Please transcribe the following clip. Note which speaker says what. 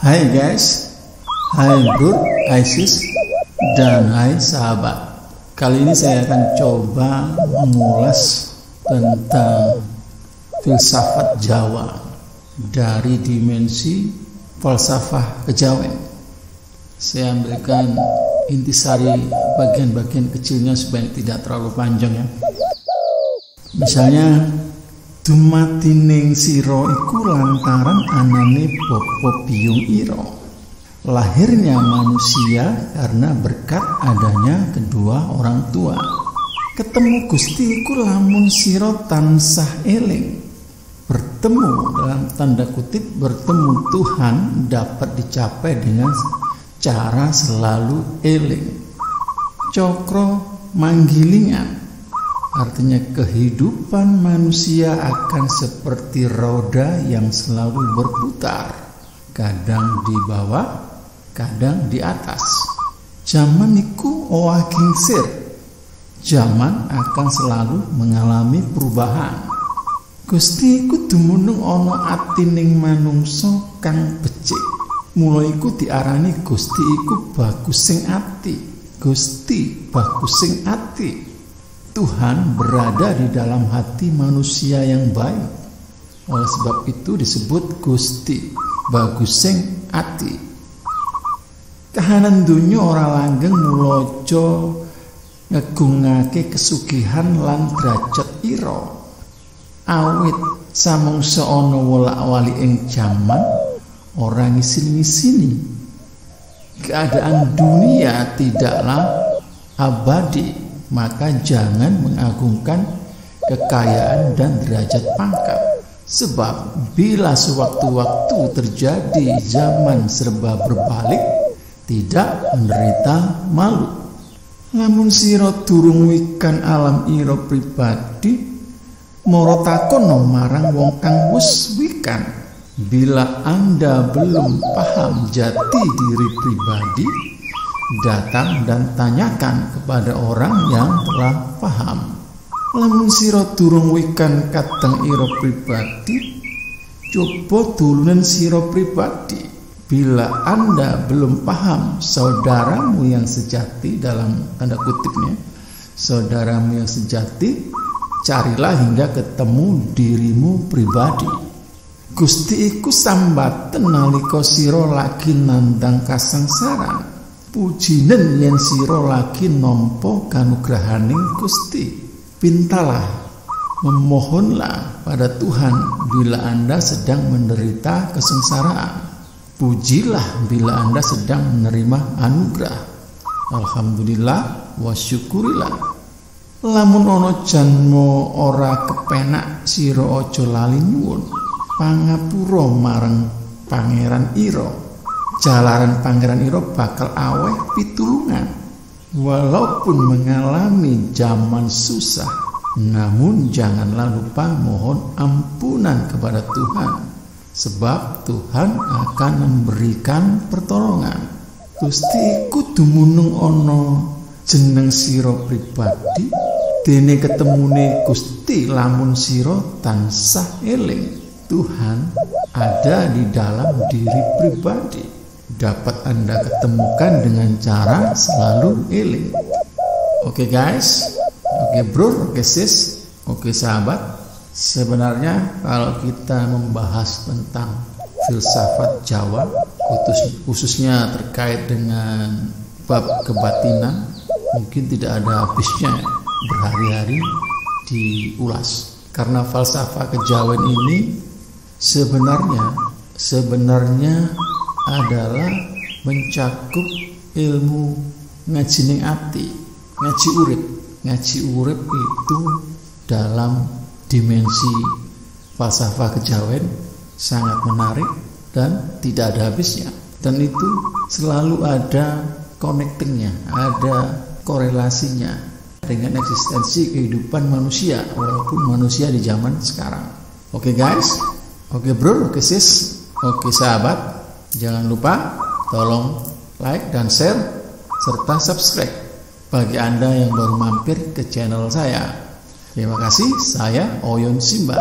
Speaker 1: Hai guys, hai bro, Isis, dan hai sahabat. Kali ini saya akan coba mengulas tentang filsafat Jawa dari dimensi falsafah kejawen. Saya ambilkan intisari bagian-bagian kecilnya supaya tidak terlalu panjang ya. Misalnya dumatining siro iku lantaran anane popo biung iro. Lahirnya manusia karena berkat adanya kedua orang tua. Ketemu Gusti iku lamun siro tansah eling. Bertemu dalam tanda kutip bertemu Tuhan dapat dicapai dengan cara selalu eling. Cokro manggilingan Artinya kehidupan manusia akan seperti roda yang selalu berputar, kadang di bawah, kadang di atas. Zaman iku oah kingsir. Zaman akan selalu mengalami perubahan. Gusti iku dumunung ana atining manungsa kang becik. Mula iku diarani Gusti iku bagus sing ati. Gusti bagus sing ati. Tuhan berada di dalam hati manusia yang baik. Oleh sebab itu disebut Gusti, bagus sing ati. Kahanan dunya ora langgeng mulojo ngegungake kesugihan lan derajat ira. Awit samangsa ana wolak-wali ing jaman ora ngisin-ngisini. Keadaan dunia tidaklah abadi maka jangan mengagungkan kekayaan dan derajat pangkat. Sebab bila sewaktu-waktu terjadi zaman serba berbalik, tidak menderita malu. Namun siro durung wikan alam iro pribadi, moro takono marang wong kang wis wikan. Bila Anda belum paham jati diri pribadi, datang dan tanyakan kepada orang yang telah paham. Lamun siro durung wikan kateng iro pribadi, coba tulunan siro pribadi. Bila Anda belum paham saudaramu yang sejati dalam tanda kutipnya, saudaramu yang sejati, carilah hingga ketemu dirimu pribadi. Gusti iku sambaten nalika sira lagi nandang kasangsaran pujinen yen sira lagi nampa kanugrahaning Gusti. Pintalah memohonlah pada Tuhan bila Anda sedang menderita kesengsaraan. Pujilah bila Anda sedang menerima anugerah. Alhamdulillah wa syukurilah lamun ana janmo ora kepenak sira aja lali nyuwun. Pangapura marang pangeran ira jalaran pangeran Iro bakal aweh pitulungan. Walaupun mengalami zaman susah namun janganlah lupa mohon ampunan kepada Tuhan sebab Tuhan akan memberikan pertolongan. Gusti iku dumunung ono jeneng siro pribadi dene ketemune Gusti lamun siro tansah eling. Tuhan ada di dalam diri pribadi dapat Anda ketemukan dengan cara selalu eling. Oke okay guys, oke okay bro, oke okay sis, oke okay sahabat. Sebenarnya kalau kita membahas tentang filsafat Jawa, khususnya terkait dengan bab kebatinan, mungkin tidak ada habisnya berhari-hari diulas. Karena falsafah kejawen ini sebenarnya sebenarnya adalah mencakup ilmu ngaji ning ati, ngaji urip. Ngaji urip itu dalam dimensi falsafah kejawen sangat menarik dan tidak ada habisnya. Dan itu selalu ada connectingnya, ada korelasinya dengan eksistensi kehidupan manusia walaupun manusia di zaman sekarang. Oke okay guys, oke okay bro, oke okay sis, oke sahabat, Jangan lupa tolong like dan share serta subscribe bagi Anda yang baru mampir ke channel saya. Terima kasih, saya Oyon Simba.